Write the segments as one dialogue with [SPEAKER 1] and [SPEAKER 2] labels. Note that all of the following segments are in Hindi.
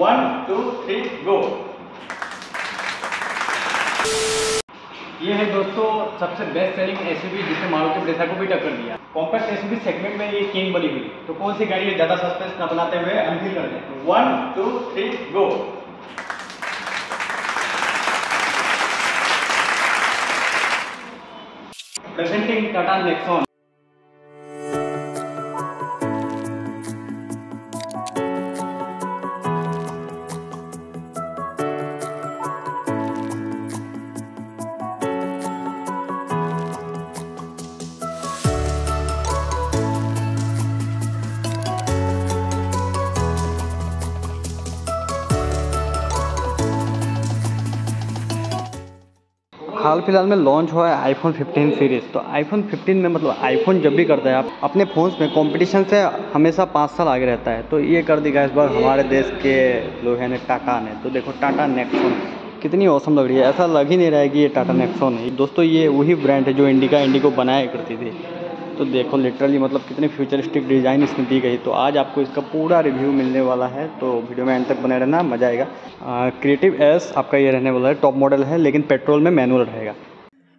[SPEAKER 1] वन टू थ्री गो ये है दोस्तों सबसे बेस्ट सेलिंग एसयूवी जिसने मारुति ब्रेजा को भी टक्कर दिया। कॉम्पैक्ट एसयूवी सेगमेंट में ये किंग बनी हुई। तो कौन सी गाड़ी ज़्यादा सस्पेंस न बनाते हुए अनवील कर दें। One two three go presenting Tata Nexon.
[SPEAKER 2] हाल फ़िलहाल में लॉन्च हुआ है आईफोन 15 सीरीज़ तो आईफोन 15 में मतलब आईफोन जब भी करता है, आप अपने फ़ोन्स में कंपटीशन से हमेशा पाँच साल आगे रहता है। तो ये कर दिया इस बार हमारे देश के लोग हैं टाटा ने। तो देखो, टाटा नेक्सोन कितनी औसम लग रही है। ऐसा लग ही नहीं रहा है कि ये टाटा नेक्सोन है। दोस्तों, ये वही ब्रांड है जो इंडिका इंडिको बनाया करती थी। तो देखो लिटरली मतलब कितने फ्यूचरिस्टिक डिज़ाइन इसमें दी गई। तो आज आपको इसका पूरा रिव्यू मिलने वाला है तो वीडियो में एंड तक बने रहना, मज़ा आएगा। क्रिएटिव एस आपका ये रहने वाला है टॉप मॉडल है, लेकिन पेट्रोल में मैनुअल रहेगा।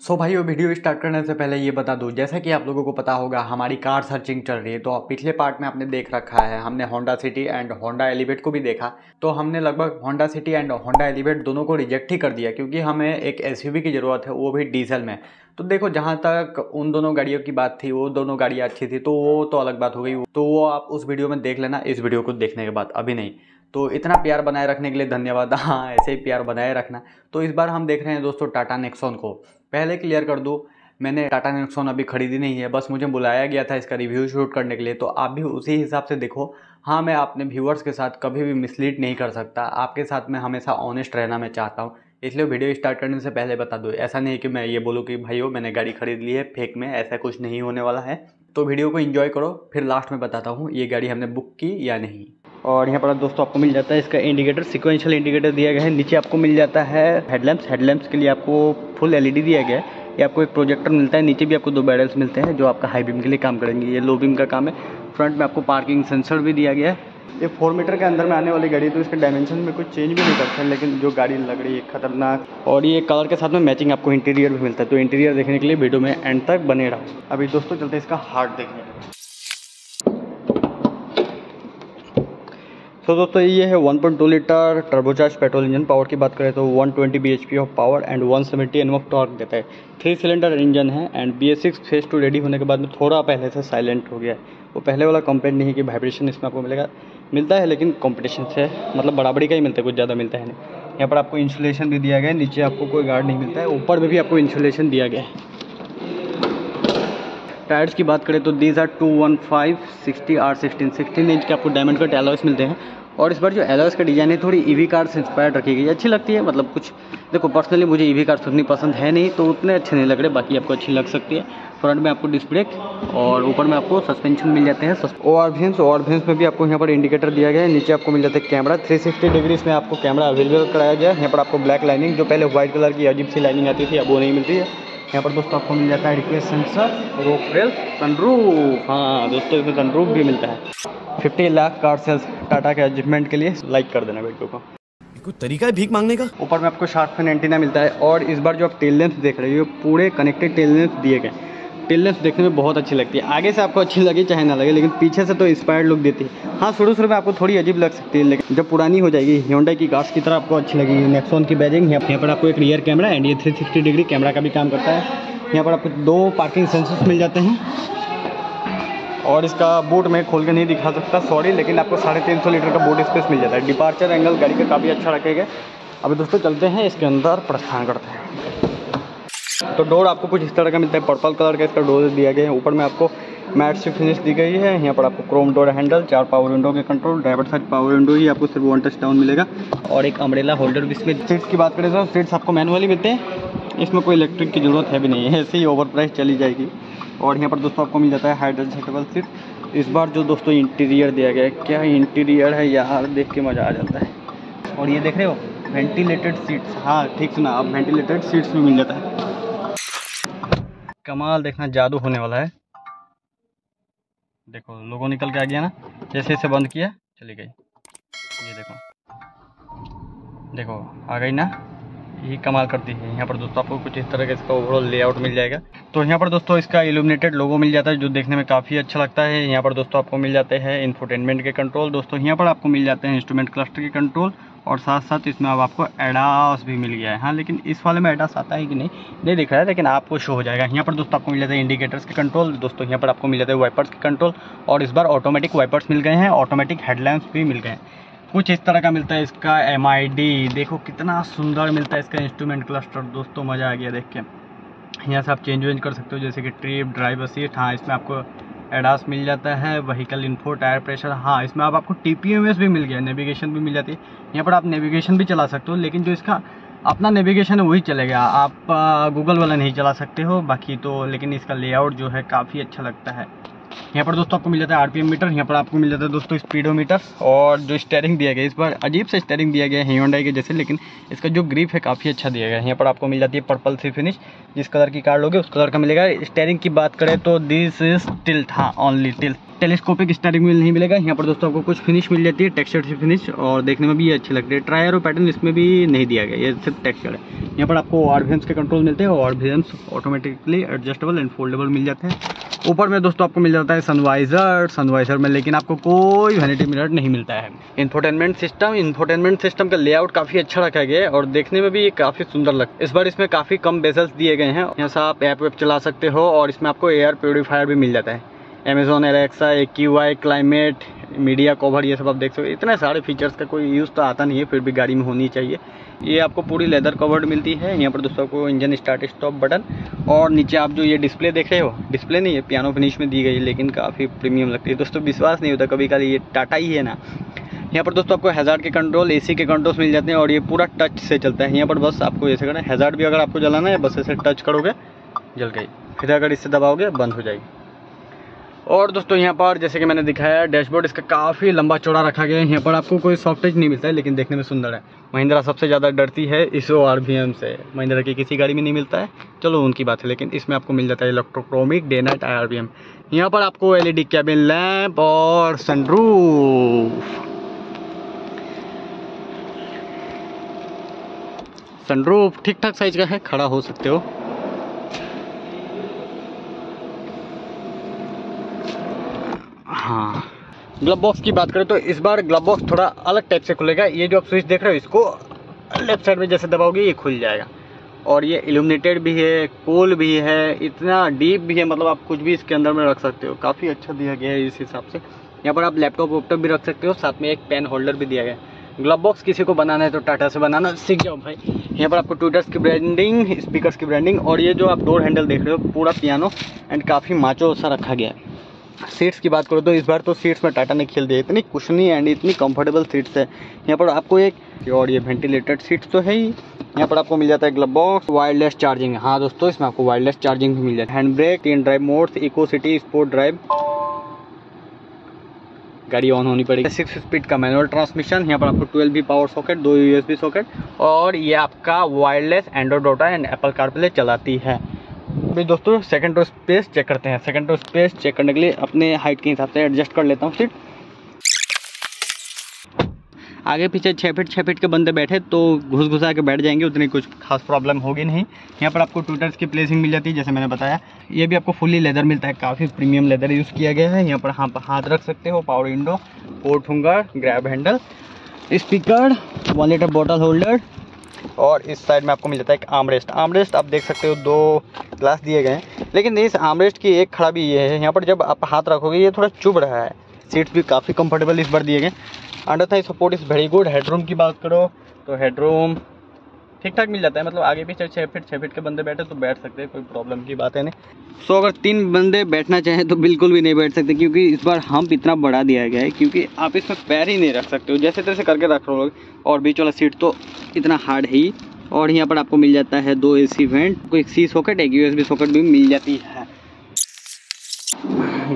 [SPEAKER 2] सो so, भाई, वो वीडियो स्टार्ट करने से पहले ये बता दूँ, जैसा कि आप लोगों को पता होगा, हमारी कार सर्चिंग चल रही है तो पिछले पार्ट में आपने देख रखा है, हमने Honda City and Honda Elevate को भी देखा तो हमने लगभग Honda City and Honda Elevate दोनों को रिजेक्ट ही कर दिया, क्योंकि हमें एक एसयूवी की ज़रूरत है, वो भी डीजल में। तो देखो, जहाँ तक उन दोनों गाड़ियों की बात थी, वो दोनों गाड़ियाँ अच्छी थी तो वो तो अलग बात हो गई तो वो आप उस वीडियो में देख लेना, इस वीडियो को देखने के बाद, अभी नहीं। तो इतना प्यार बनाए रखने के लिए धन्यवाद। हाँ ऐसे ही प्यार बनाए रखना। तो इस बार हम देख रहे हैं दोस्तों टाटा नेक्सॉन को। पहले क्लियर कर दूँ। मैंने टाटा नेक्सॉन अभी खरीदी नहीं है, बस मुझे बुलाया गया था इसका रिव्यू शूट करने के लिए तो आप भी उसी हिसाब से देखो। हाँ मैं अपने व्यूअर्स के साथ कभी भी मिसलीड नहीं कर सकता। आपके साथ मैं हमेशा ऑनेस्ट रहना मैं चाहता हूँ। इसलिए वीडियो स्टार्ट करने से पहले बता दो। ऐसा नहीं कि मैं ये बोलूँ कि भाइयों मैंने गाड़ी खरीद ली है, फेक में, ऐसा कुछ नहीं होने वाला है। तो वीडियो को इन्जॉय करो, फिर लास्ट में बताता हूँ, ये गाड़ी हमने बुक की या नहीं। और यहाँ पर दोस्तों आपको मिल जाता है इसका इंडिकेटर सिक्वेंशियल इंडिकेटर दिया गया है। नीचे आपको मिल जाता है हेडलैम्प्स हेडलैम्प्स के लिए आपको फुल एलईडी दिया गया है। ये आपको एक प्रोजेक्टर मिलता है। नीचे भी आपको दो बैरल्स मिलते हैं जो आपका हाई बीम के लिए काम करेंगे। ये लो बीम का काम है। फ्रंट में आपको पार्किंग सेंसर भी दिया गया है। ये फोर मीटर के अंदर में आने वाली गाड़ी है तो इसके डायमेंशन में कुछ चेंज भी नहीं करते हैं लेकिन जो गाड़ी लग रही है खतरनाक। और ये कलर के साथ में मैचिंग आपको इंटीरियर भी मिलता है। तो इंटीरियर देखने के लिए वीडियो में एंड तक बने रहा। अभी दोस्तों चलते हैं इसका हार्ट देखने। तो दोस्तों, ये है 1.2 litre turbocharge petrol engine power की बात करें तो 120 twenty B H P of power and 170 seventy N of torque देता है. थ्री सिलेंडर इंजन है and B S six phase two ready होने के बाद में थोड़ा पहले से साइलेंट हो गया है. वो पहले वाला कंप्लेंट नहीं कि वाइब्रेशन इसमें आपको मिलेगा. मिलता है लेकिन कॉम्पिटिशन से मतलब बराबरी का ही मिलता है, कुछ ज़्यादा मिलता है नहीं. यहाँ पर आपको इंसुलेशन भी दिया गया है. नीचे आपको कोई गार्ड नहीं मिलता है. ऊपर में भी आपको इंसुलेशन दिया गया है. टायर्स की बात करें तो these R two one five sixty R sixteen sixteen inch के आपको डायमंड कट एलॉयस मिलते हैं। और इस बार जो एलॉयस का डिज़ाइन है, थोड़ी ईवी कार से इंस्पायर रखी गई अच्छी लगती है मतलब कुछ, देखो पर्सनली मुझे ईवी कार उतनी पसंद है नहीं तो उतने अच्छे नहीं लग रहे, बाकी आपको अच्छी लग सकती है। फ्रंट में आपको ब्रेक और ऊपर में आपको सस्पेंशन मिल जाते हैं। ओ आर भेंस ओ आर भेंस में भी आपको यहाँ पर इंडिकेटर दिया गया है। नीचे आपको मिल जाता है कैमरा 360 डिग्री इसमें आपको कैमरा अवेलेबल कराया गया है। यहाँ पर आपको ब्लैक लाइनिंग जो पहले व्हाइट कलर की अजीब सी लाइनिंग आती थी, अब वो नहीं मिलती है। यहाँ पर दोस्तों आपको मिल जाता है request sensor roof rail sunroof हाँ दोस्तों इसमें सनरूफ भी मिलता है। Fifty lakh car sales Tata के अचीवमेंट के लिए लाइक कर देना वीडियो को।
[SPEAKER 3] कोई तरीका है भीख मांगने का?
[SPEAKER 2] ऊपर में आपको शार्प फ़ैन एंटीना मिलता है और इस बार जो आप टेल लेंस देख रहे हो पूरे कनेक्टेड टेल लेंस दिए गए टेल लेंस देखने में बहुत अच्छी लगती है। आगे से आपको अच्छी लगे चाहे ना लगे, लेकिन पीछे से तो इंस्पायर्ड लुक देती है। हाँ शुरू शुरू में आपको थोड़ी अजीब लग सकती है, लेकिन जब पुरानी हो जाएगी ह्योंडा की कार्स की तरह आपको अच्छी लगेगी। नेक्सोन की बैजिंग यहाँ पर आपको एक रियर कैमरा एंड ये थ्री डिग्री कैमरा का भी काम करता है। यहाँ पर आपको दो पार्किंग सेंसर्स मिल जाते हैं। और इसका बोट मैं खोल के नहीं दिखा सकता सॉरी लेकिन आपको साढ़े तीन सौ लीटर का बोट स्पेस मिल जाता है। डिपार्चर एंगल गाड़ी का काफ़ी अच्छा रखेगा। अभी दोस्तों चलते हैं, इसके अंदर प्रस्थान करते हैं। तो डोर आपको कुछ इस तरह का मिलता है, पर्पल कलर का इसका डोर दिया गया है। ऊपर में आपको मैट से फिनिश दी गई है। यहाँ पर आपको क्रोम डोर हैंडल, चार पावर विंडो के control driver side power window ही आपको सिर्फ़ वन टच डाउन मिलेगा। और एक अम्ब्रेला होल्डर भी इसमें। सीट्स की बात करें तो सीट्स आपको मैनुअली मिलते हैं। इसमें कोई इलेक्ट्रिक की ज़रूरत है भी नहीं है। ऐसे ही ओवर प्राइस चली जाएगी। और यहाँ पर दोस्तों आपको मिल जाता है हाइड सीट इस बार जो दोस्तों इंटीरियर दिया गया है, क्या इंटीरियर है यार, देख के मज़ा आ जाता है। और ये देख रहे हो वेंटिलेटेड सीट्स हाँ ठीक सुना, अब वेंटिलेटेड सीट्स भी मिल जाता है। कमाल देखना जादू होने वाला है। देखो, लोगो निकल के आ गया ना। जैसे इसे बंद किया, चली गई। ये देखो। देखो, आ गई ना। ये कमाल करती है। यहाँ पर दोस्तों, आपको कुछ इस तरह का इसका ओवरऑल लेआउट मिल जाएगा। तो यहाँ पर दोस्तों, इसका इल्यूमिनेटेड लोगो मिल जाता है, जो देखने में काफ़ी अच्छा लगता है। यहाँ पर दोस्तों, आपको मिल जाते हैं इन्फोटेनमेंट के कंट्रोल दोस्तों, यहाँ पर आपको मिल जाते हैं इंस्ट्रूमेंट क्लस्टर के कंट्रोल और साथ साथ इसमें अब आपको एडास भी मिल गया है। हाँ लेकिन इस वाले में एडास आता है कि नहीं नहीं दिख रहा है, लेकिन आपको शो हो जाएगा। यहाँ पर दोस्तों आपको मिल जाता है इंडिकेटर्स के कंट्रोल दोस्तों, यहाँ पर आपको मिल जाता है वाइपर्स के कंट्रोल और इस बार ऑटोमेटिक वाइपर्स मिल गए हैं ऑटोमेटिक हेडलैम्प्स भी मिल गए हैं। कुछ इस तरह का मिलता है इसका एमआईडी देखो कितना सुंदर मिलता है इसका इंस्ट्रूमेंट क्लस्टर दोस्तों, मज़ा आ गया देख के। यहाँ से आप चेंज वेंज कर सकते हो, जैसे कि ट्रिप ड्राइवर सीट हाँ इसमें आपको एडास मिल जाता है वहीकल इन्फो टायर प्रेशर हाँ इसमें अब आपको टीपीएमएस भी मिल गया नेविगेशन भी मिल जाती है। यहाँ पर आप नेविगेशन भी चला सकते हो, लेकिन जो इसका अपना नेविगेशन है, वही चलेगा आप गूगल वाला नहीं चला सकते हो, बाकी तो लेकिन इसका लेआउट जो है, काफ़ी अच्छा लगता है। यहाँ पर दोस्तों आपको मिल जाता है आरपीएम मीटर, यहाँ पर आपको मिल जाता है दोस्तों स्पीडोमीटर और जो स्टेयरिंग दिया गया इस बार अजीब से स्टेयरिंग दिया गया है हीरोडाई के जैसे, लेकिन इसका जो ग्रिप है काफ़ी अच्छा दिया गया है। यहाँ पर आपको मिल जाती है पर्पल सी फिनिश जिस कलर की कार लोगे उस कलर का मिलेगा। स्टेयरिंग की बात करें तो दिस इज़ टिल्ट हाँ only tilt telescopic steering wheel नहीं मिलेगा। यहाँ पर दोस्तों आपको कुछ फिनिश मिल जाती है टेक्सचर से फिनिश और देखने में भी ये अच्छी लगती है। ट्रायर और पैटर्न इसमें भी नहीं दिया गया, ये सिर्फ़ टेक्सचर है। यहाँ पर आपको आर के कंट्रोल मिलते हैं, और ऑटोमेटिकली एडजस्टेबल एंड फोल्डेबल मिल जाते हैं। ऊपर में दोस्तों आपको मिल जाता है सनवाइजर सनवाइजर में, लेकिन आपको कोई वैनिटी मिरर नहीं मिलता है। इन्फोटेनमेंट सिस्टम इन्फोटेनमेंट सिस्टम का लेआउट काफ़ी अच्छा रखा गया है और देखने में भी ये काफ़ी सुंदर लगता है इस बार इसमें काफ़ी कम बेजल्स दिए गए हैं। यहाँ से आप ऐप वेप चला सकते हो और इसमें आपको एयर प्योरीफायर भी मिल जाता है। Amazon Alexa A Q Y climate media cover ये सब आप देख सकते हो। इतने सारे फीचर्स का कोई यूज़ तो आता नहीं है, फिर भी गाड़ी में होनी चाहिए। ये आपको पूरी लेदर कवर्ड मिलती है। यहाँ पर दोस्तों को इंजन स्टार्ट स्टॉप बटन और नीचे आप जो ये डिस्प्ले देख रहे हो डिस्प्ले नहीं है पियानो फिनिश में दी गई है लेकिन काफ़ी प्रीमियम लगती है। दोस्तों विश्वास नहीं होता कभी कभी ये टाटा ही है ना। यहाँ पर दोस्तों आपको हज़ार के कंट्रोल एसी के कंट्रोल्स मिल जाते हैं और ये पूरा टच से चलता है। यहाँ पर बस आपको ऐसे करना है हज़ार भी अगर आपको जलाना है, बस ऐसे टच करोगे, जल गई। फिर अगर इससे दबाओगे, बंद हो जाएगी। और दोस्तों, यहाँ पर जैसे कि मैंने दिखाया डैशबोर्ड इसका काफ़ी लंबा चौड़ा रखा गया है। यहाँ पर आपको कोई सॉफ्टेज नहीं मिलता है, लेकिन देखने में सुंदर है। महिंद्रा सबसे ज़्यादा डरती है इस आर से। महिंद्रा की किसी गाड़ी में नहीं मिलता है। चलो, उनकी बात है, लेकिन इसमें आपको मिल जाता है electrochromic day night I R यहाँ पर आपको L E D cabin lamp और सनरूफ सनरूफ ठीक ठाक साइज़ का है, खड़ा हो सकते हो। ग्लव बॉक्स की बात करें तो इस बार ग्लब बॉक्स थोड़ा अलग टाइप से खुलेगा। ये जो आप स्विच देख रहे हो, इसको लेफ़्ट साइड में जैसे दबाओगे, ये खुल जाएगा। और ये इल्यूमिनेटेड भी है कूल भी है, इतना डीप भी है मतलब आप कुछ भी इसके अंदर में रख सकते हो। काफ़ी अच्छा दिया गया है इस हिसाब से। यहाँ पर आप लैपटॉप वैपटॉप भी रख सकते हो, साथ में एक पेन होल्डर भी दिया गया है। ग्लव बॉक्स किसी को बनाना है तो टाटा से बनाना सीख जाओ भाई। यहाँ पर आपको ट्विटर्स की ब्रांडिंग स्पीकर्स की ब्रांडिंग और ये जो आप डोर हैंडल देख रहे हो, पूरा पियानो एंड काफ़ी माचो सा रखा गया है। सीट्स की बात करो तो इस बार तो सीट्स में टाटा ने खेल दिया। इतनी कुशनी एंड इतनी कंफर्टेबल सीट्स है। यहाँ पर आपको एक और ये वेंटिलेटेड सीट्स तो है ही। यहाँ पर आपको मिल जाता है ग्लब बॉक्स वायरलेस चार्जिंग हाँ दोस्तों, इसमें आपको वायरलेस चार्जिंग भी मिल जाता है। हैंड ब्रेक तीन drive modes eco city sport drive गाड़ी ऑन होनी पड़ेगी। सिक्स स्पीड का मैनुअल ट्रांसमिशन यहाँ पर आपको ट्वेल्व बी पावर सॉकेट दो यूएसबी सॉकेट और ये आपका wireless Android auto and Apple CarPlay चलाती है। अभी दोस्तों सेकंड रो स्पेस चेक करते हैं। सेकंड रो स्पेस चेक करने के लिए अपने हाइट के हिसाब से एडजस्ट कर लेता हूँ सीट आगे पीछे छः फीट छः फीट के बंदे बैठे तो घुस घुसा के बैठ जाएँगे, उतनी कुछ खास प्रॉब्लम होगी नहीं। यहाँ पर आपको ट्विटर्स की प्लेसिंग मिल जाती है, जैसे मैंने बताया। ये भी आपको फुली लेदर मिलता है, काफ़ी प्रीमियम लेदर यूज़ किया गया है। यहाँ पर हाँ हाथ रख सकते हो पावर विंडो पोर्ट होंगा grab handle speaker one litre bottle holder और इस साइड में आपको मिल जाता है एक आमरेस्ट। आमरेस्ट आप देख सकते हो, दो ग्लास दिए गए हैं। लेकिन इस आमरेस्ट की एक खराबी ये है, यहाँ पर जब आप हाथ रखोगे, ये थोड़ा चुभ रहा है। सीट्स भी काफ़ी कंफर्टेबल इस बार दिए गए। Under thigh support is very good headroom की बात करो तो हेडरूम ठीक ठाक मिल जाता है मतलब आगे पीछे छः फिट छः फिट के बंदे बैठे तो बैठ सकते हैं, कोई प्रॉब्लम की बात है नहीं। सो अगर तीन बंदे बैठना चाहें तो बिल्कुल भी नहीं बैठ सकते, क्योंकि इस बार हम इतना बढ़ा दिया गया है, क्योंकि आप इसमें पैर ही नहीं रख सकते हो। जैसे तैसे करके रख रहे हो और बीच वाला सीट तो इतना हार्ड है ही, और यहाँ पर आपको मिल जाता है दो ए सी वेंट कोई सी सॉकेट एक यू सॉकेट भी मिल जाती है।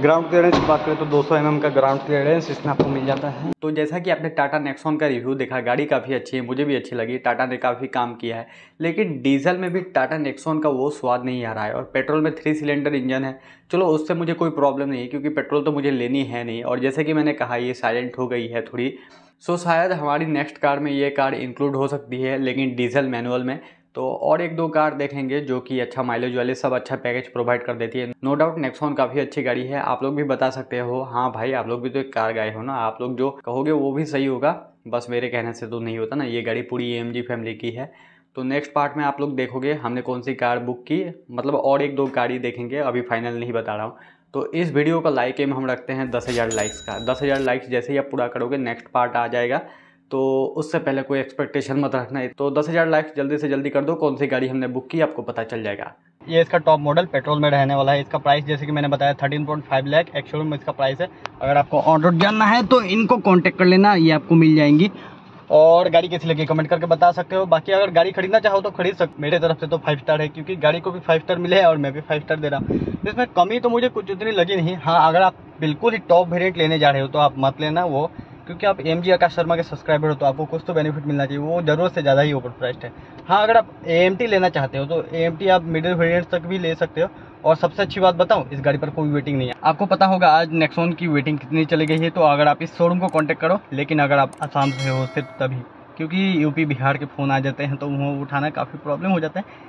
[SPEAKER 2] ग्राउंड क्लियरेंस की बात करें तो 200 mm का ग्राउंड क्लियरेंस इसमें आपको मिल जाता है। तो जैसा कि आपने टाटा नेक्सॉन का रिव्यू देखा, गाड़ी काफ़ी अच्छी है, मुझे भी अच्छी लगी, टाटा ने काफ़ी काम किया है। लेकिन डीजल में भी टाटा नेक्सॉन का वो स्वाद नहीं आ रहा है और पेट्रोल में थ्री सिलेंडर इंजन है। चलो, उससे मुझे कोई प्रॉब्लम नहीं है, क्योंकि पेट्रोल तो मुझे लेनी है नहीं। और जैसे कि मैंने कहा, ये साइलेंट हो गई है थोड़ी। सो शायद हमारी नेक्स्ट कार में ये कार इंक्लूड हो सकती है, लेकिन डीजल मैनुअल में तो और एक दो कार देखेंगे जो कि अच्छा माइलेज वाले, सब अच्छा पैकेज प्रोवाइड कर देती है। नो डाउट नेक्सॉन काफ़ी अच्छी गाड़ी है, आप लोग भी बता सकते हो। हाँ भाई, आप लोग भी तो एक कार गाए हो ना, आप लोग जो कहोगे वो भी सही होगा। बस मेरे कहने से तो नहीं होता ना, ये गाड़ी पूरी ए फैमिली की है। तो नेक्स्ट पार्ट में आप लोग देखोगे हमने कौन सी कार बुक की मतलब और एक दो गाड़ी देखेंगे, अभी फाइनल नहीं बता रहा हूँ। तो इस वीडियो का लाइक एम हम रखते हैं दस हज़ार लाइक्स का। दस हज़ार लाइक्स जैसे ही आप पूरा करोगे नेक्स्ट पार्ट आ जाएगा। तो उससे पहले कोई एक्सपेक्टेशन मत रखना। है तो दस हज़ार लाइक्स जल्दी से जल्दी कर दो। कौन सी गाड़ी हमने बुक की, आपको पता चल जाएगा।
[SPEAKER 1] ये इसका टॉप मॉडल पेट्रोल में रहने वाला है। इसका प्राइस जैसे कि मैंने बताया थर्टीन पॉइंट फाइव लैख एक शोरूम में इसका प्राइस है। अगर आपको ऑन रोड जानना है तो इनको कॉन्टेक्ट कर लेना, ये आपको मिल जाएँगी। और गाड़ी कैसी लगी कमेंट करके बता सकते हो। बाकी अगर गाड़ी खरीदना चाहो तो खरीद सकते मेरे तरफ़ से तो फाइव स्टार है, क्योंकि गाड़ी को भी फाइव स्टार मिले और मैं भी फाइव स्टार दे रहा हूँ। इसमें कमी तो मुझे कुछ उतनी लगी नहीं। हाँ अगर आप बिल्कुल ही टॉप वेरियंट लेने जा रहे हो तो आप मत लेना वो। क्योंकि आप एम जी आकाश शर्मा के सब्सक्राइबर हो तो आपको कुछ तो बेनिफिट मिलना चाहिए, वो ज़रूरत से ज़्यादा ही ओवर प्राइस्ड है। हाँ अगर आप ए लेना चाहते हो तो ए एम टी आप मिडिल वेरियंट तक भी ले सकते हो। और सबसे अच्छी बात बताऊँ, इस गाड़ी पर कोई वेटिंग नहीं है। आपको पता होगा, आज नेक्सोन की वेटिंग कितनी चली गई है तो अगर आप इस शोरूम को कांटेक्ट करो, लेकिन अगर आप आसाम से हो सिर्फ़ तभी, क्योंकि यूपी बिहार के फ़ोन आ जाते हैं तो वो उठाना काफ़ी प्रॉब्लम हो जाता है।